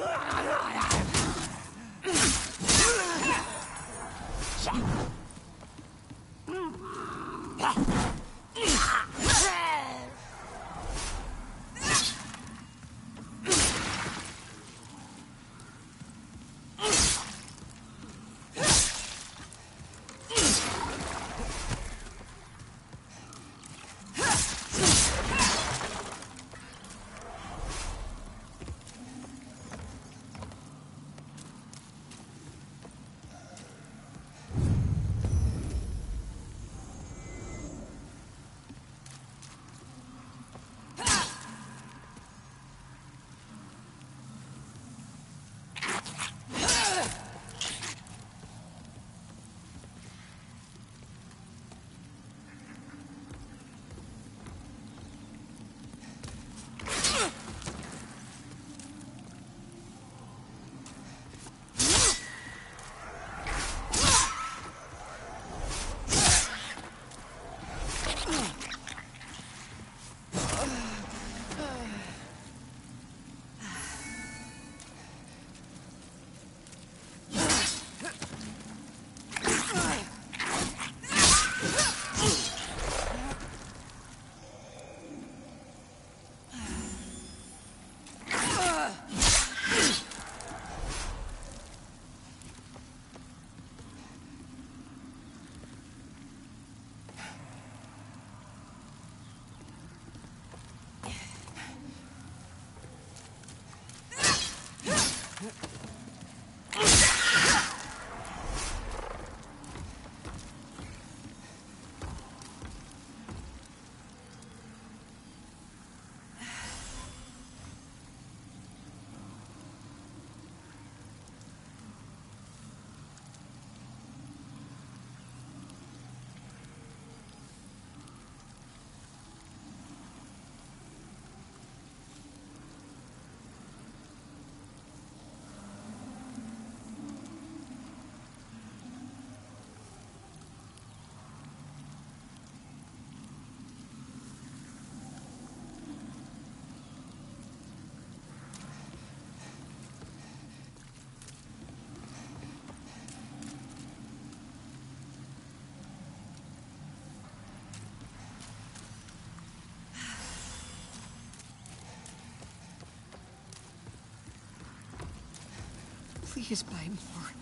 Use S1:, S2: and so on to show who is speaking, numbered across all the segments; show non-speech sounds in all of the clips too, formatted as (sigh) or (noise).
S1: Ha ha ha! Yep. Please buy more.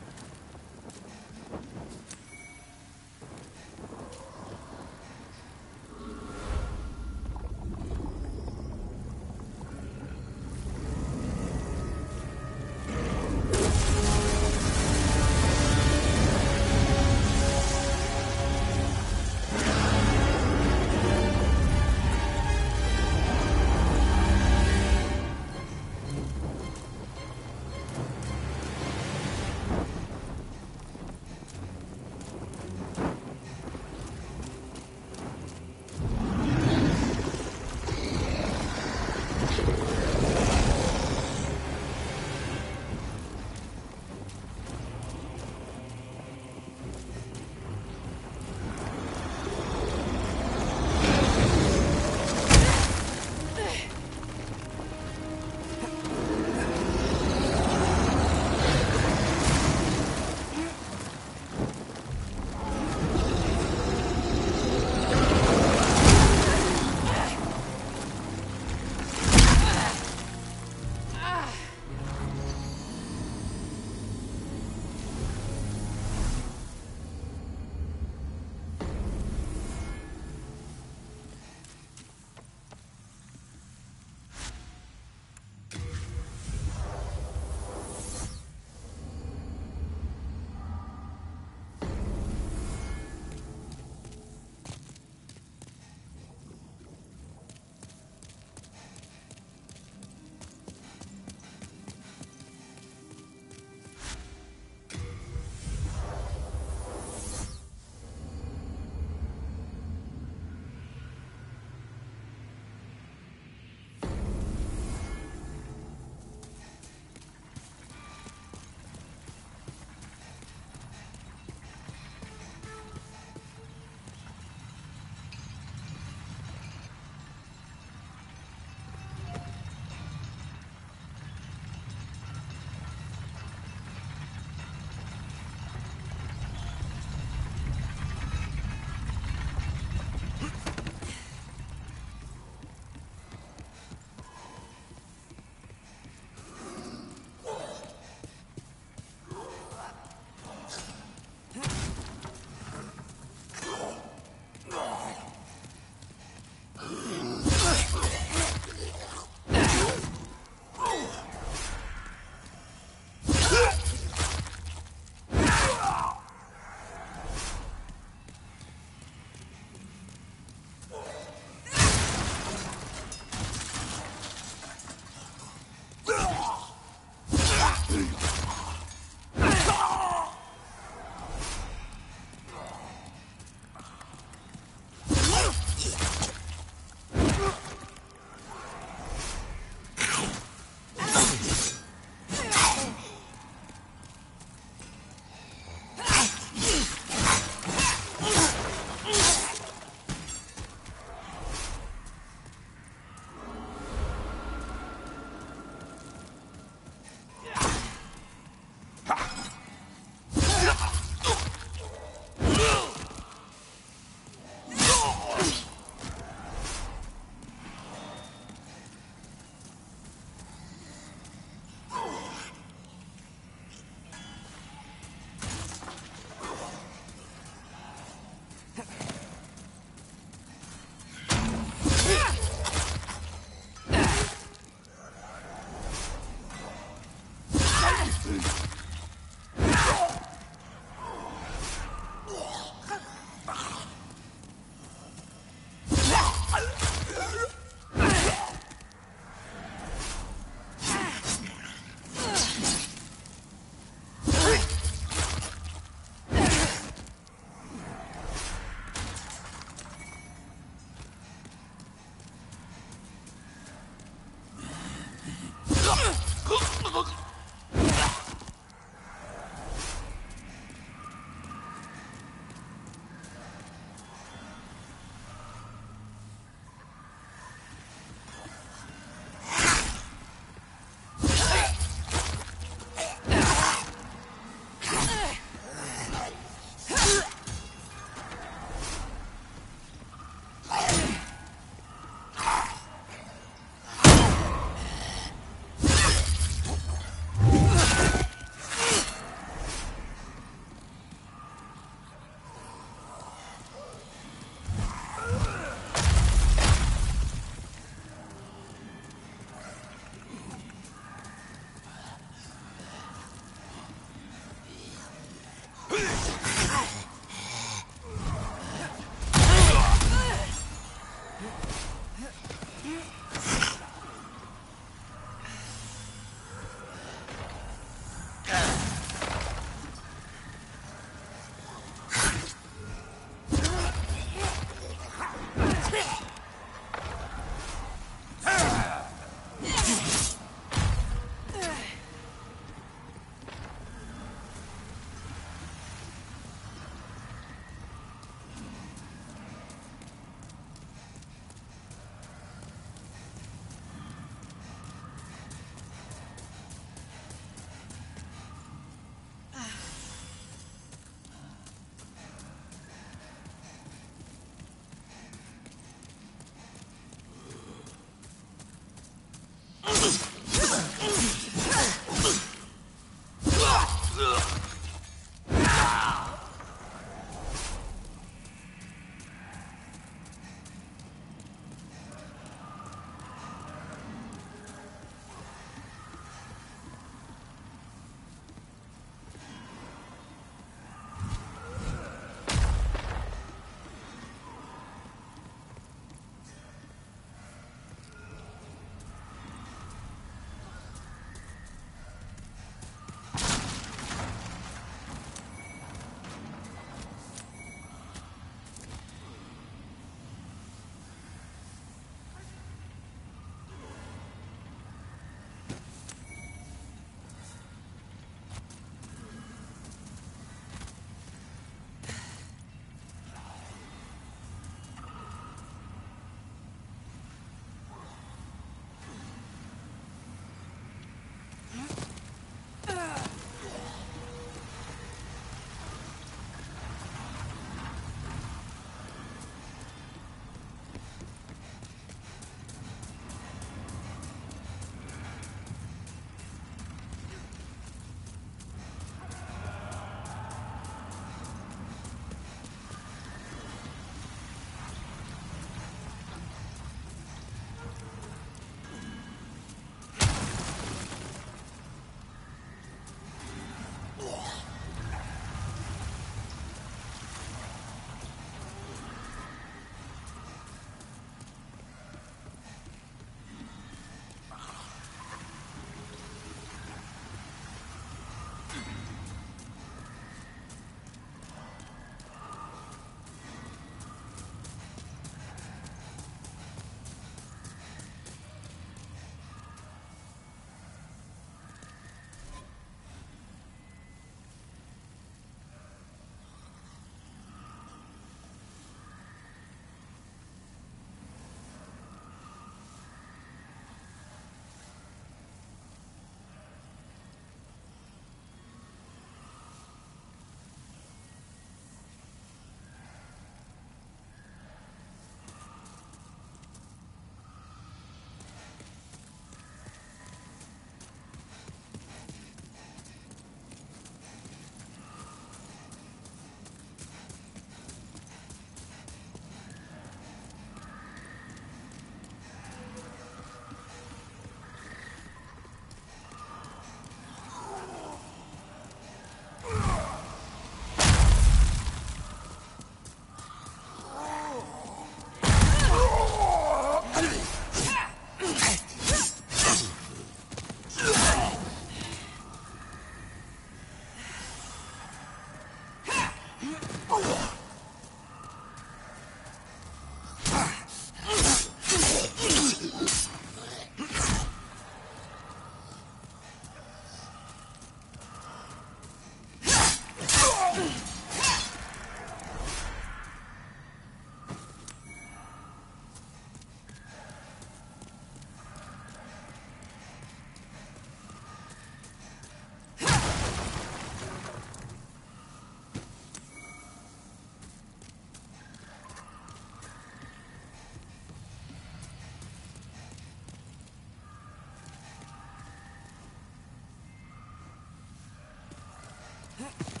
S1: Huh?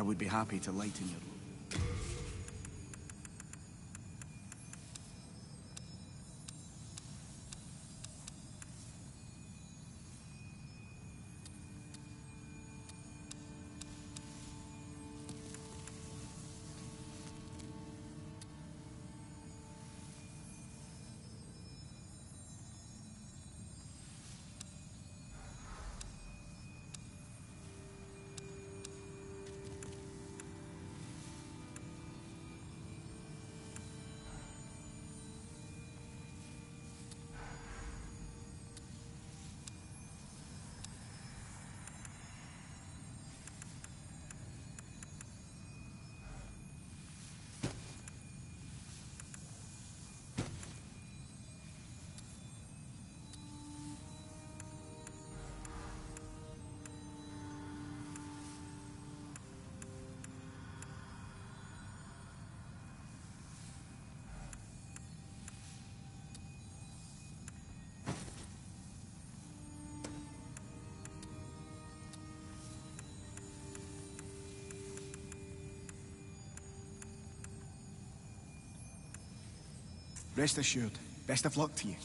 S2: I would be happy to lighten your Rest assured, best of luck to you.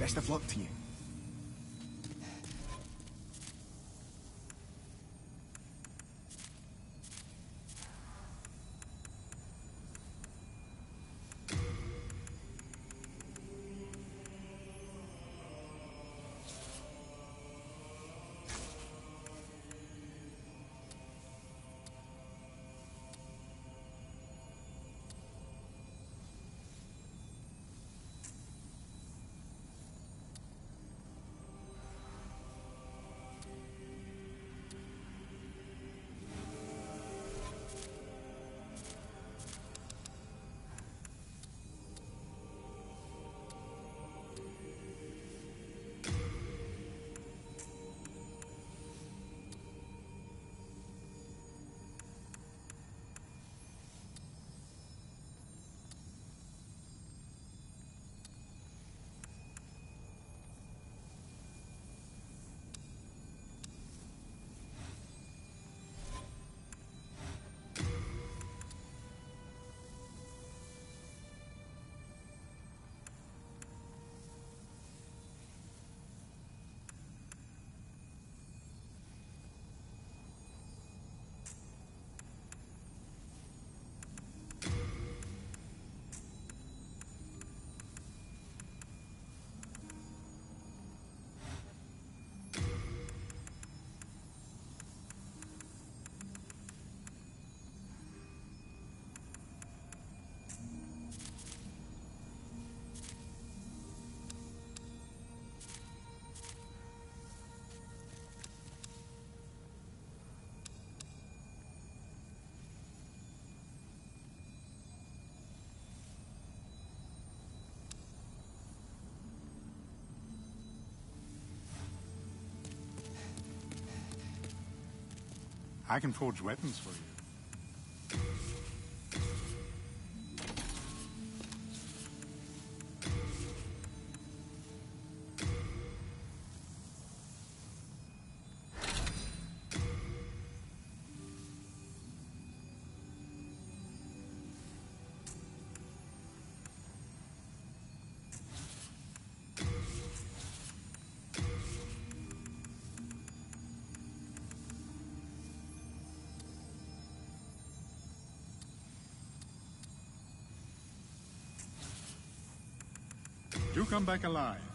S2: Best of
S3: I can forge weapons for you. Come back alive.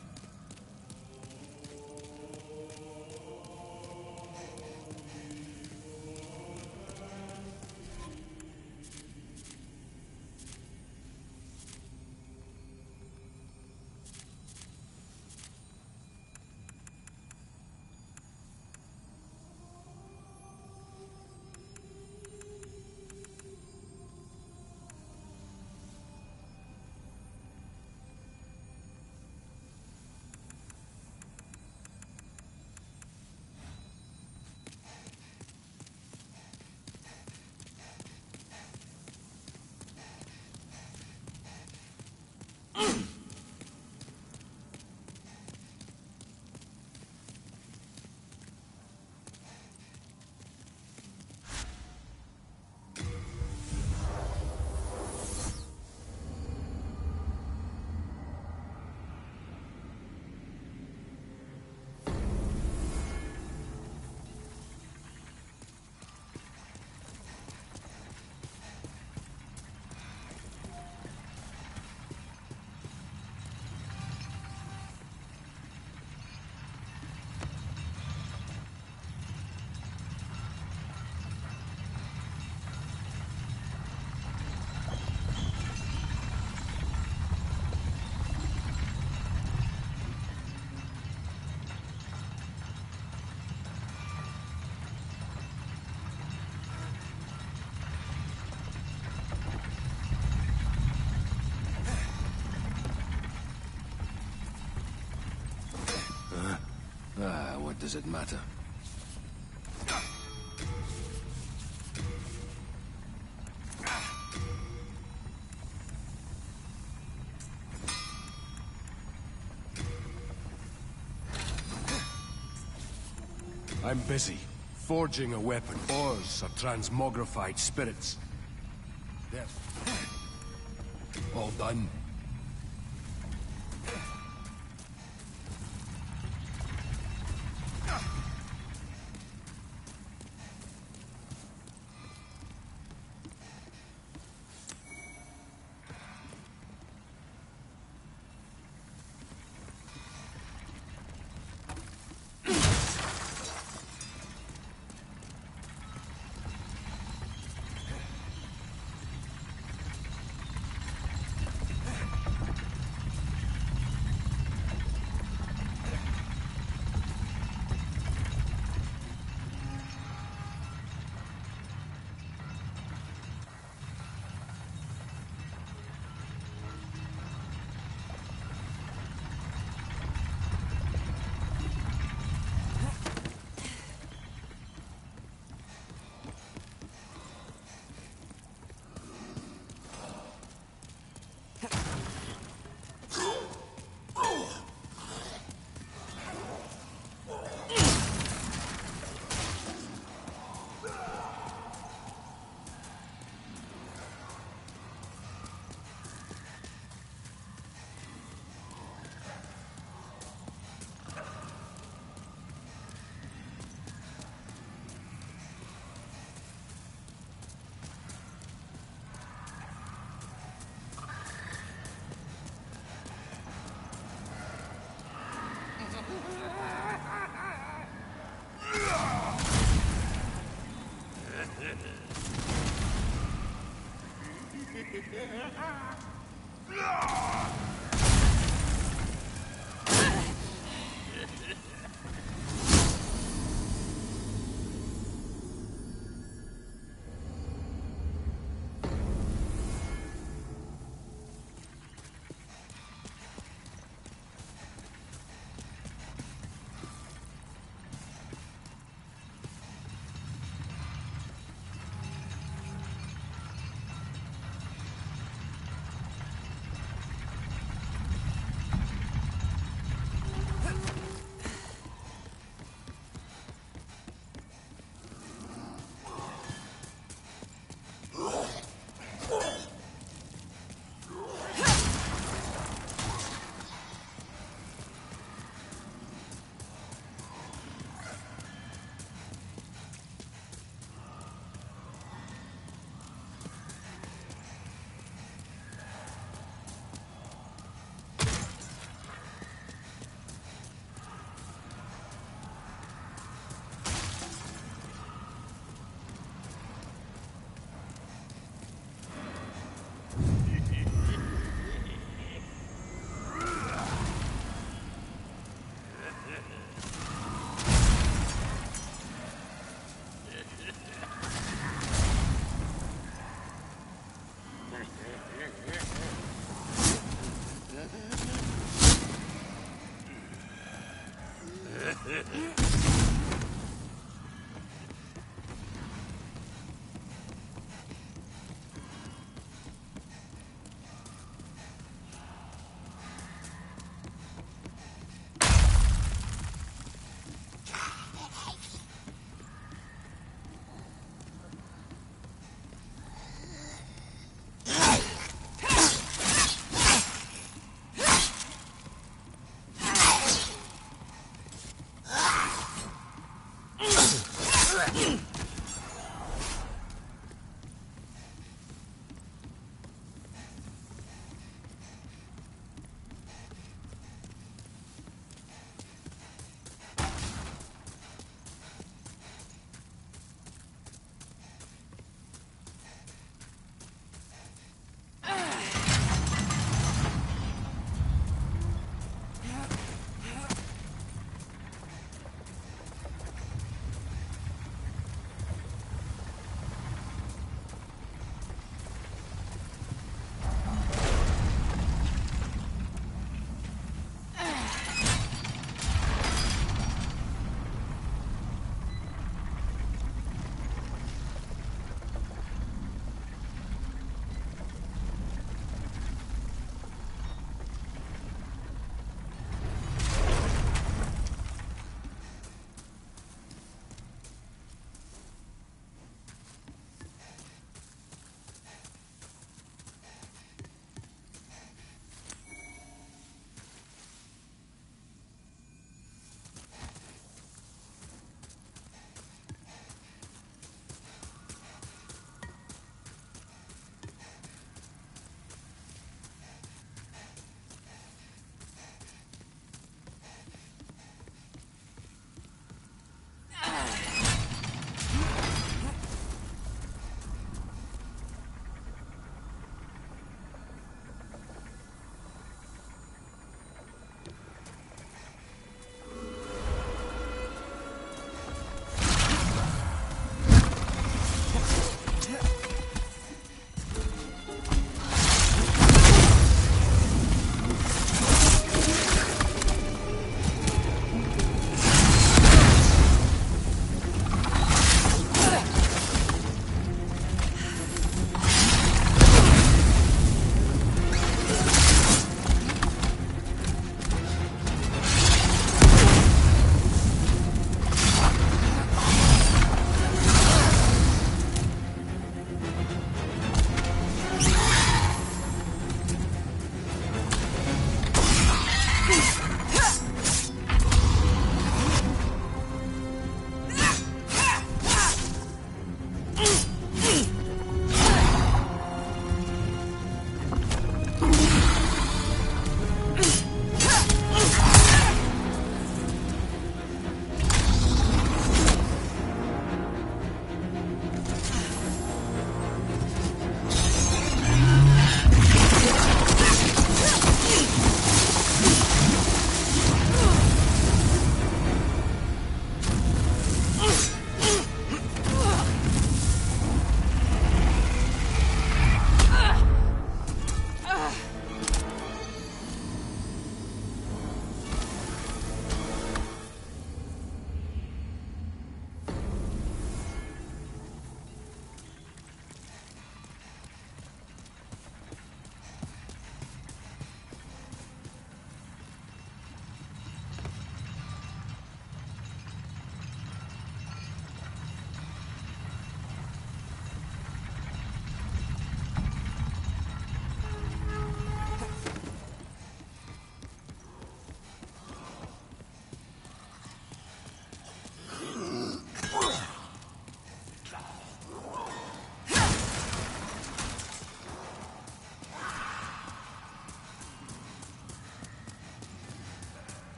S4: What does it matter? I'm busy, forging a weapon. Ores are transmogrified spirits. There. All done.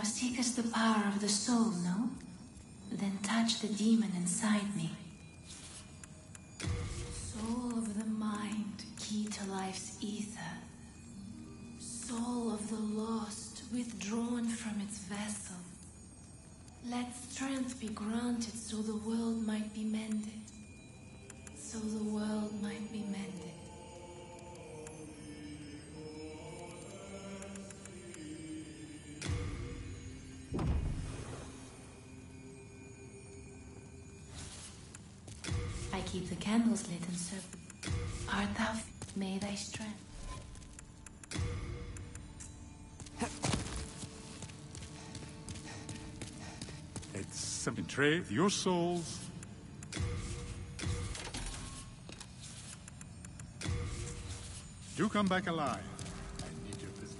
S5: Thou seekest the power of the soul, no? Then touch the demon inside me. Soul of the mind, key to life's ether. Soul of the lost, withdrawn from its vessel. Let strength be granted so the world might be mended. Keep the candles lit and serve. Art thou? May thy strength.
S3: It's simply trade your souls. Do come back alive. I need your business.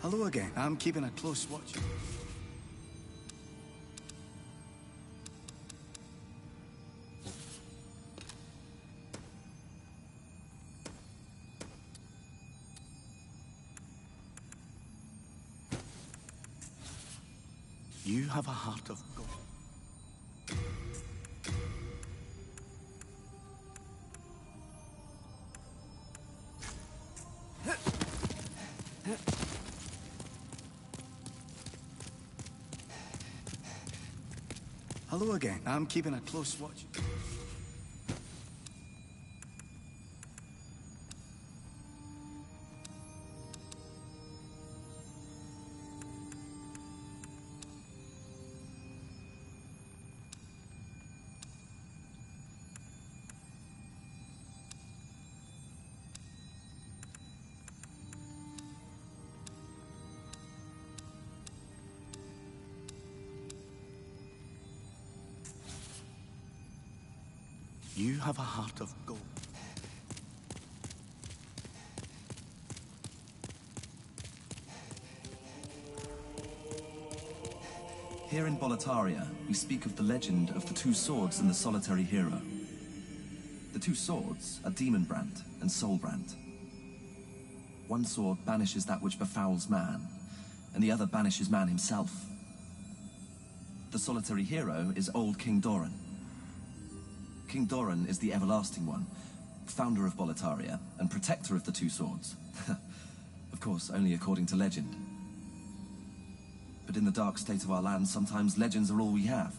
S2: Hello again. I'm keeping a close watch. Again. I'm keeping a close watch. You have a heart of gold.
S6: Here in Boletaria, we speak of the legend of the two swords and the solitary hero. The two swords are Demonbrandt and Soulbrandt. One sword banishes that which befouls man, and the other banishes man himself. The solitary hero is old King Doran. King Doran is the Everlasting One, founder of Boletaria and protector of the two swords. (laughs) of course, only according to legend. But in the dark state of our land, sometimes legends are all we have.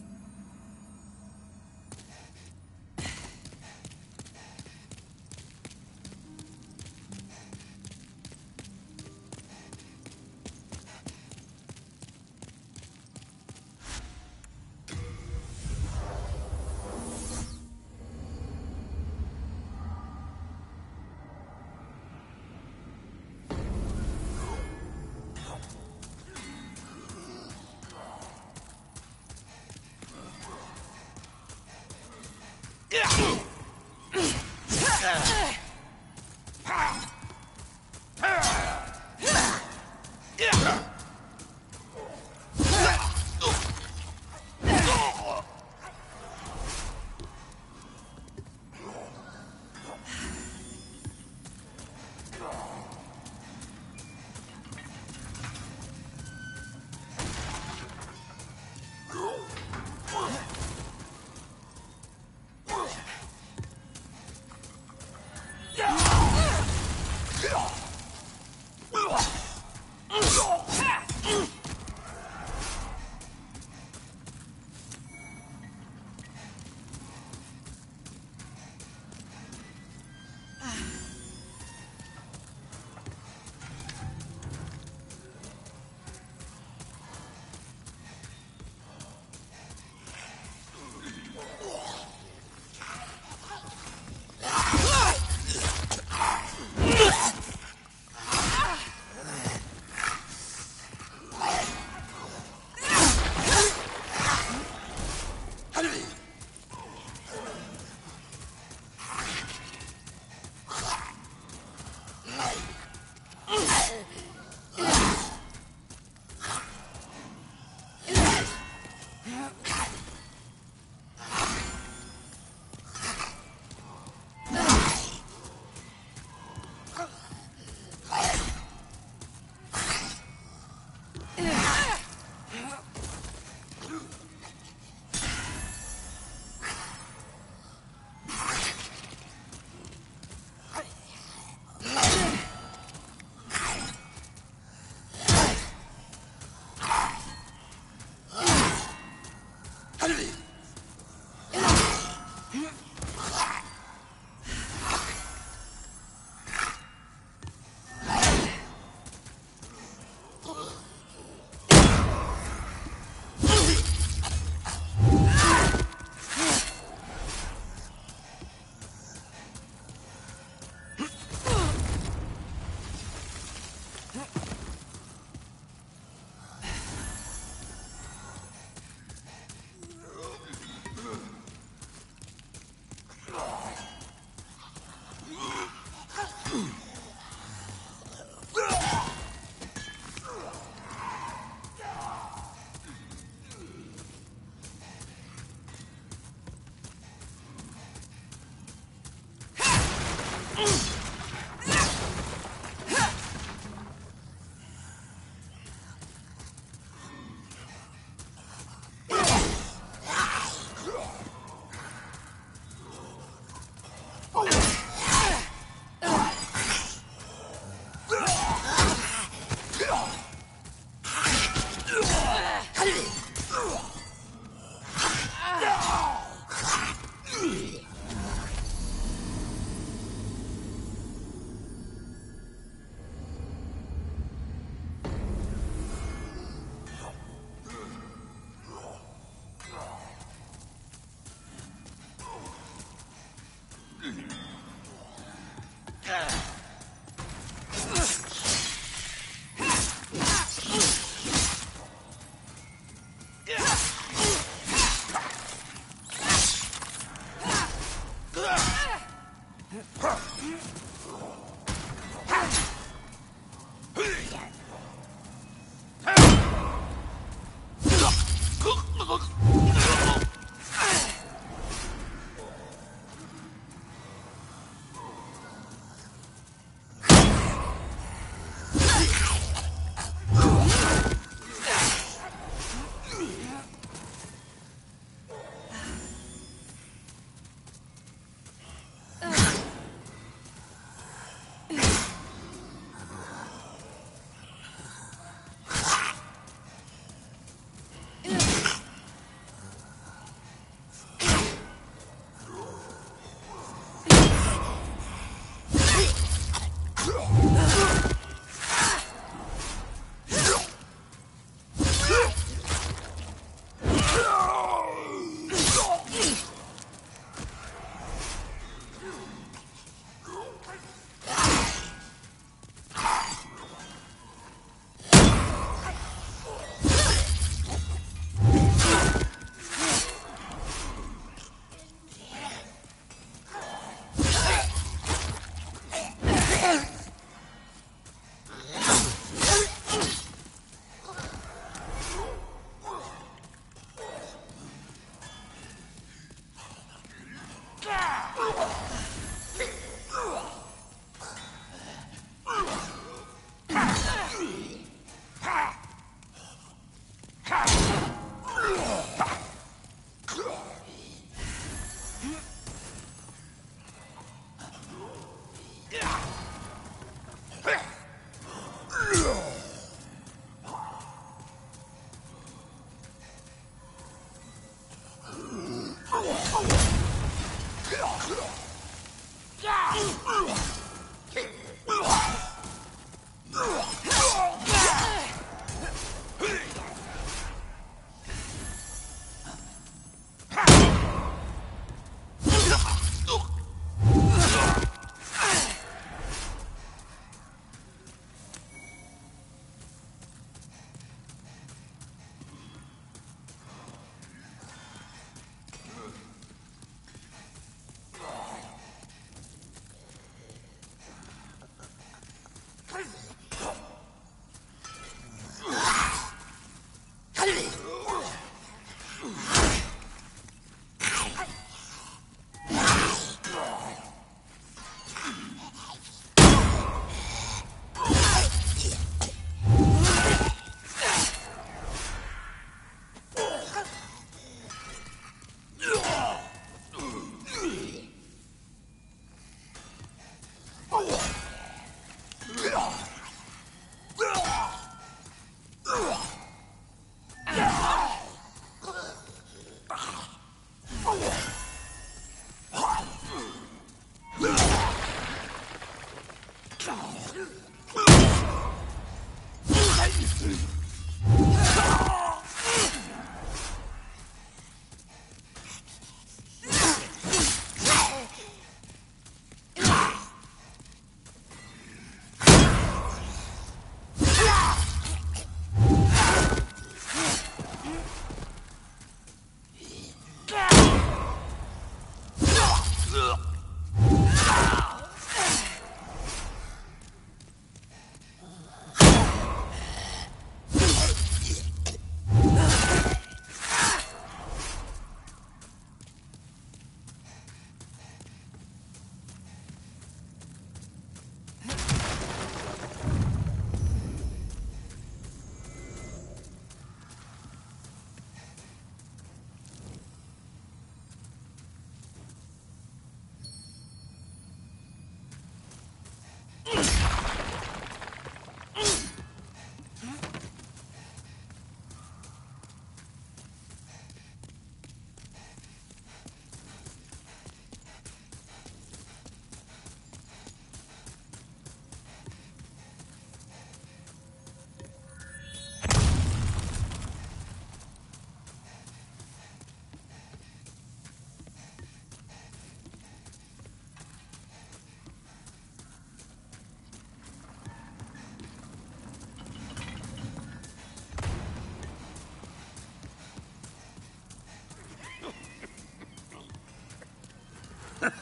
S6: Ugh!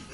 S6: (laughs)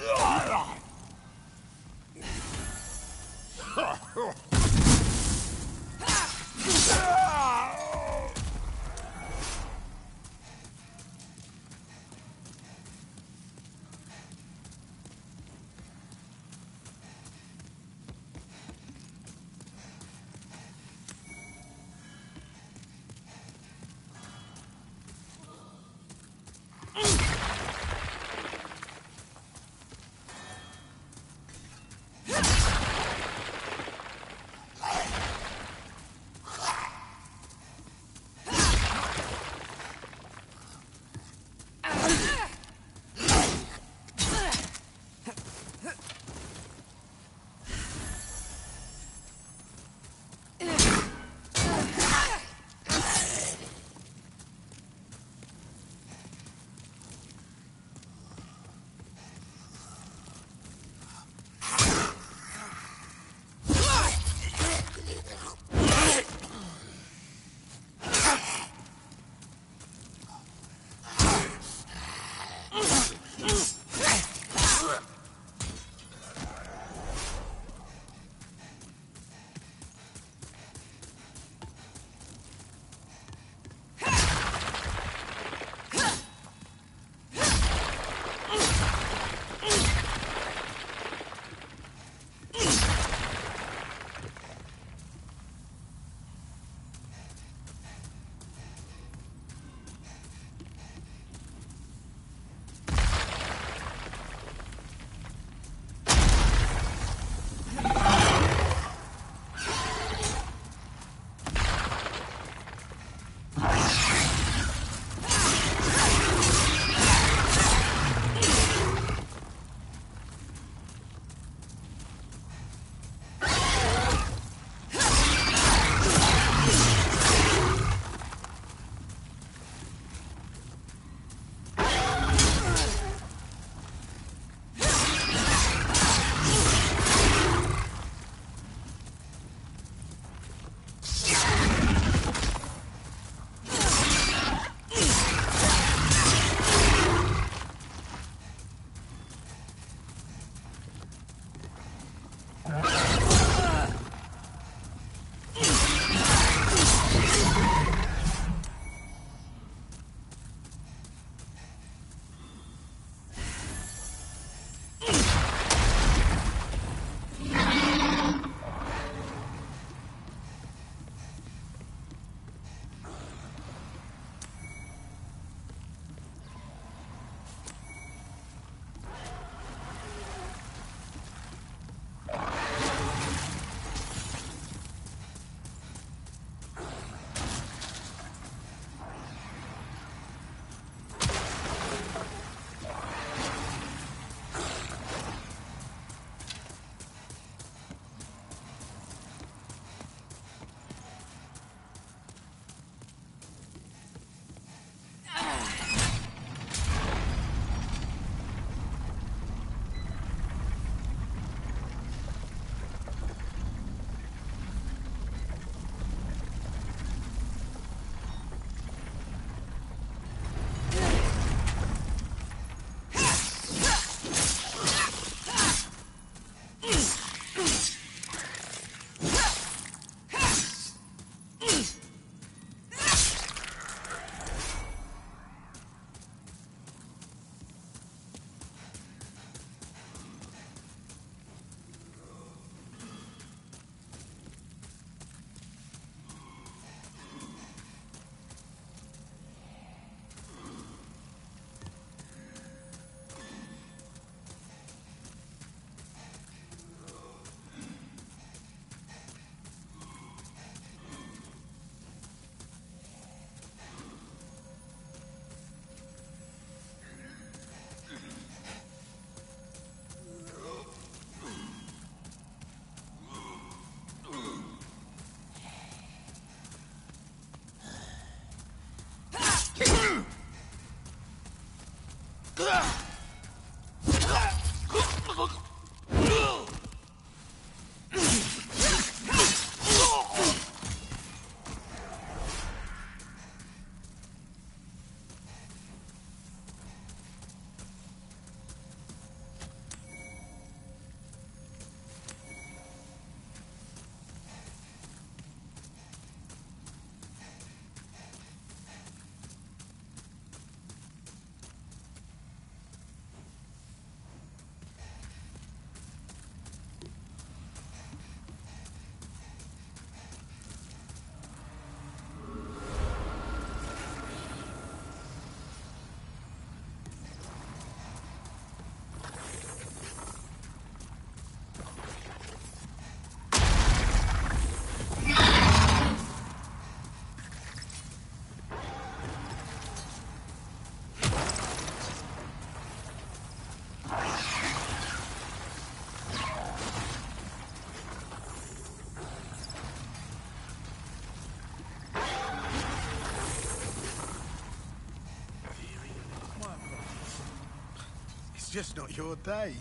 S7: just not your day.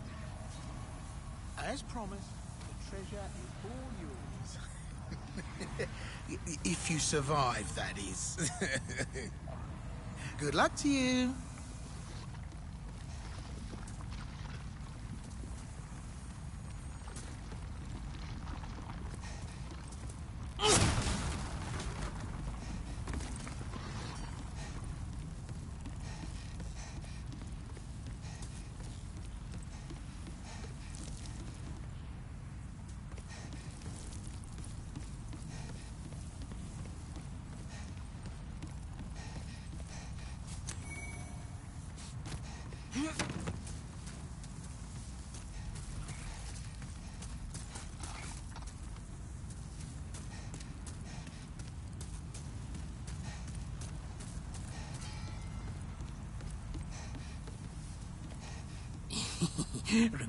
S7: As promised, the treasure is all yours. (laughs) If you survive, that is. (laughs) Good luck to you.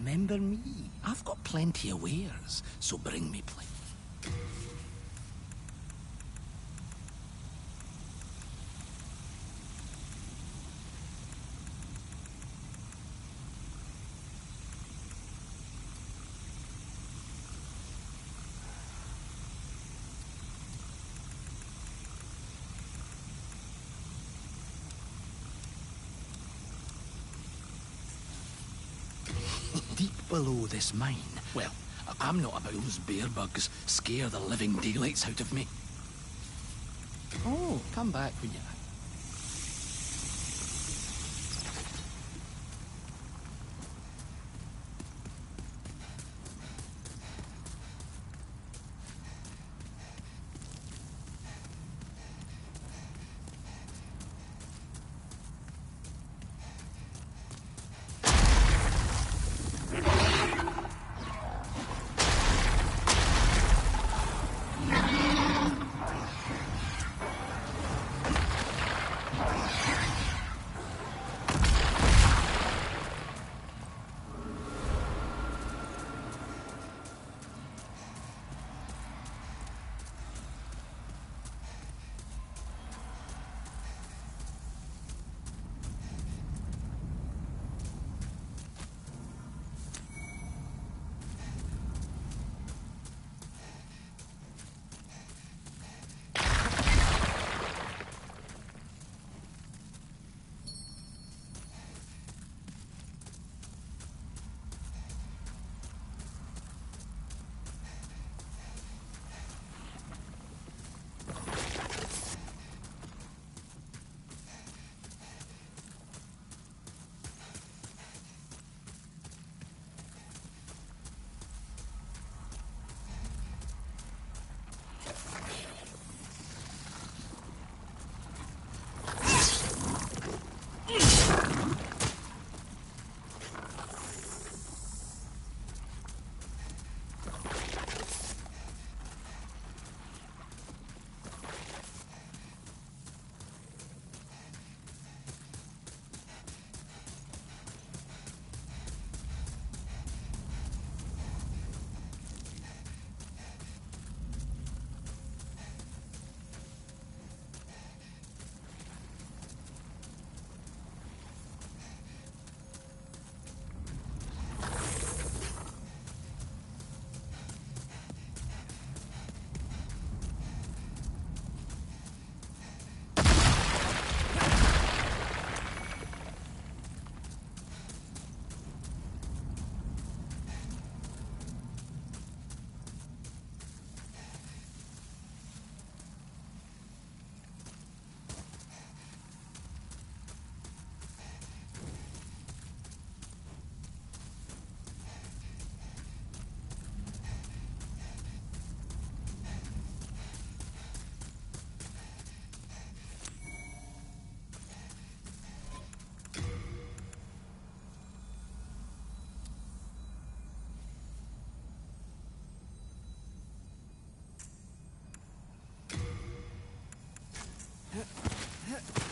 S1: Remember me? I've got plenty of wares, so bring me plenty. Deep below this mine, well, I'm not about those bear bugs. Scare the living daylights out of me. Oh, come back when you Huh.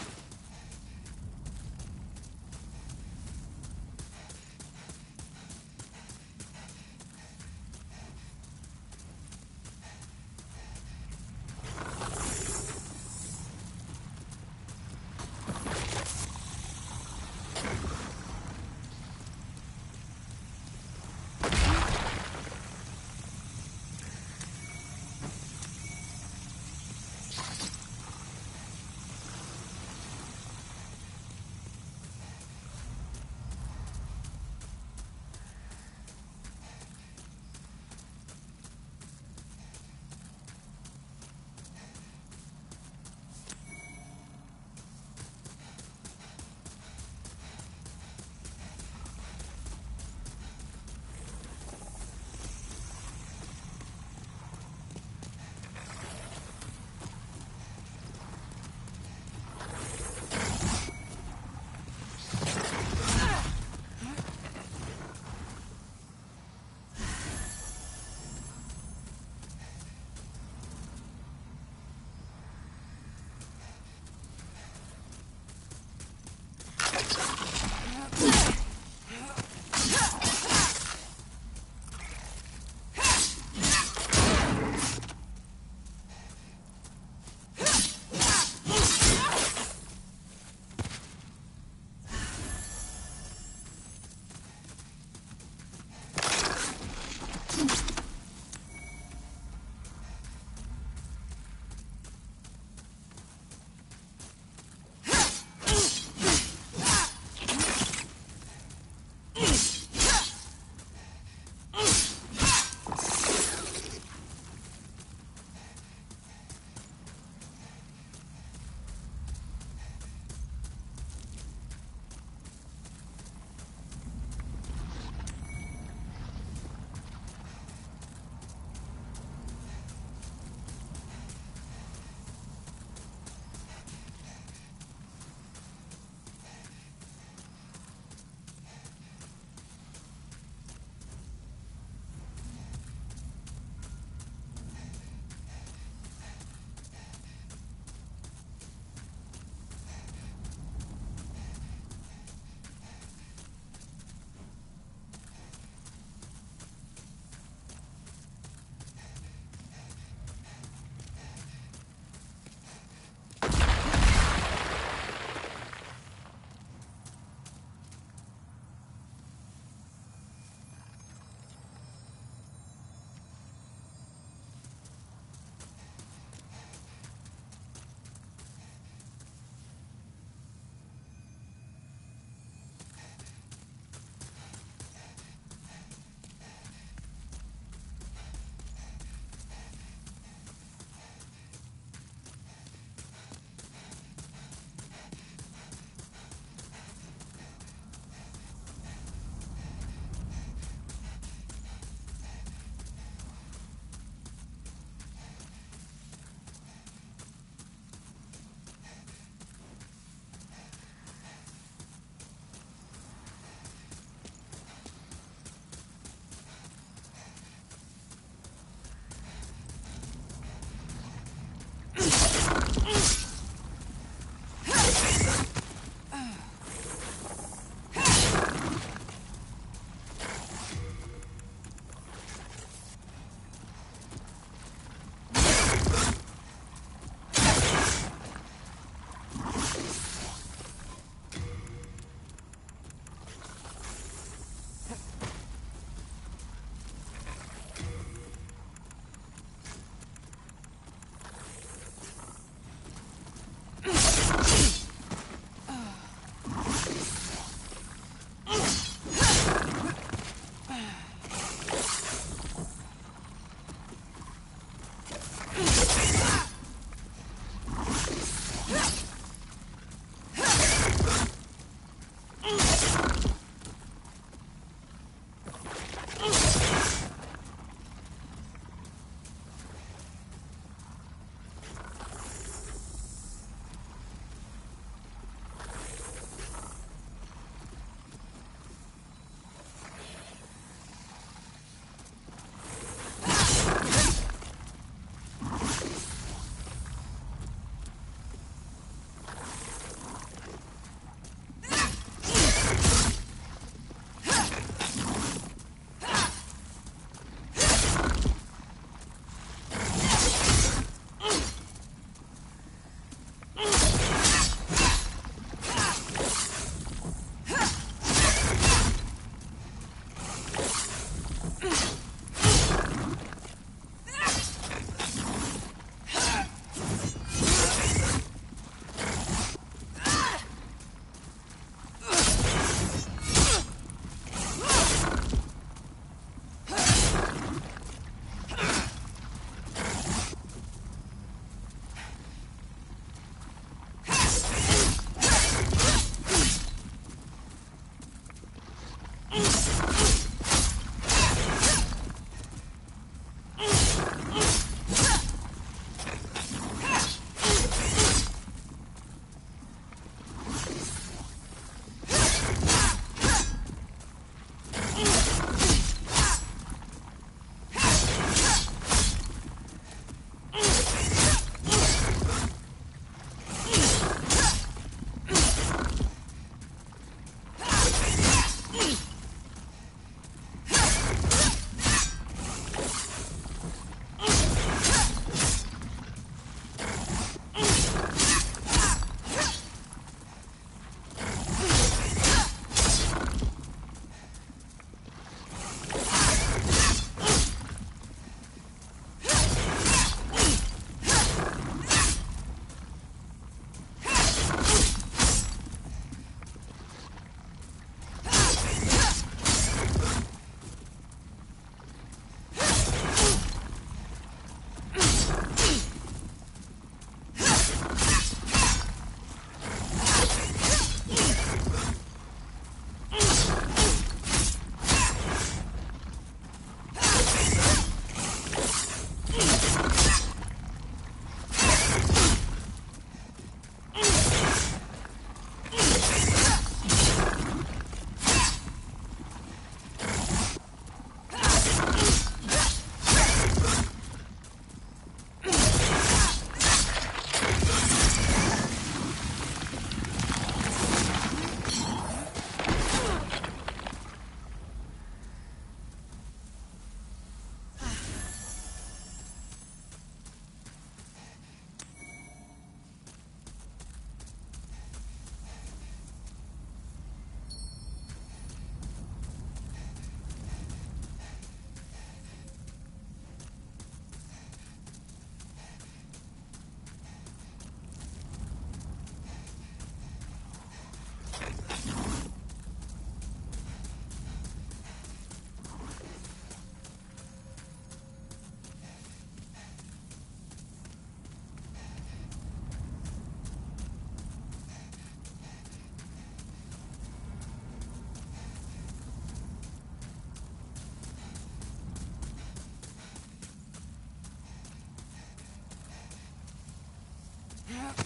S5: Yeah.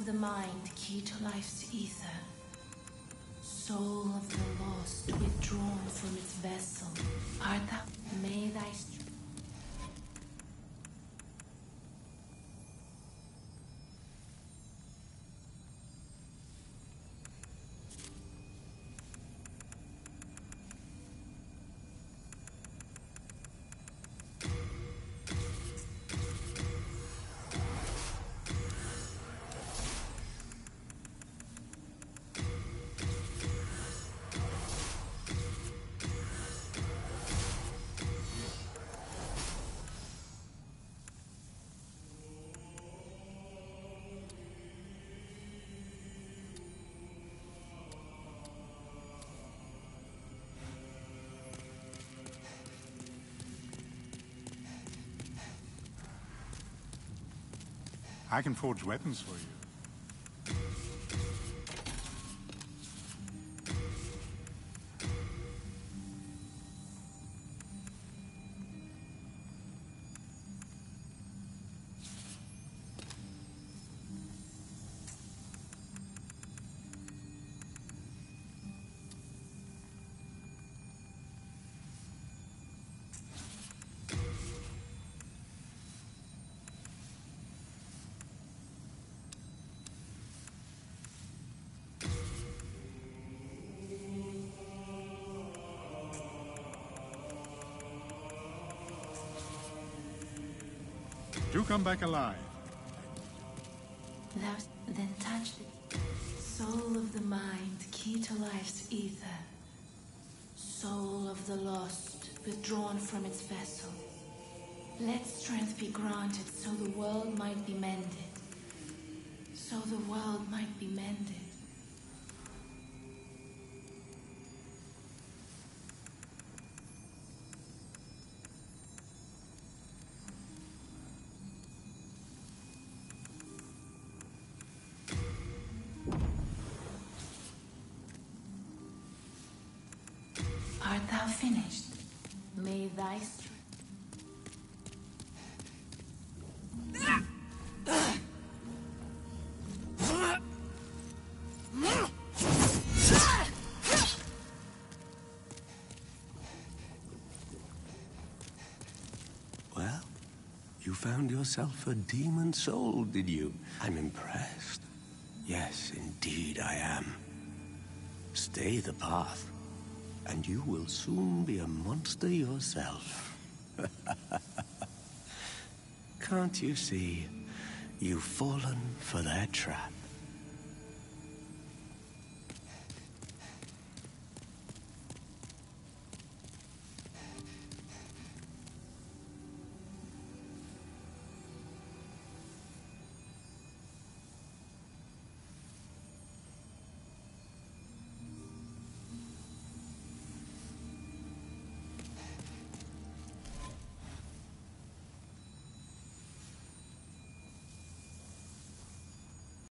S5: Of the mind, key to life's ether. Soul of the lost, withdrawn from its vessel. Art thou? May thy
S3: I can forge weapons for you. Come back alive.
S5: Thou then touched it. Soul of the mind, key to life's ether. Soul of the lost, withdrawn from its vessel. Let strength be granted so the world might be mended. So the world might be mended. Art thou finished? May thy strength.
S8: Well, you found yourself a demon soul, did you? I'm impressed. Yes, indeed I am. Stay the path, and you will soon be a monster yourself. (laughs) Can't you see? You've fallen for their trap.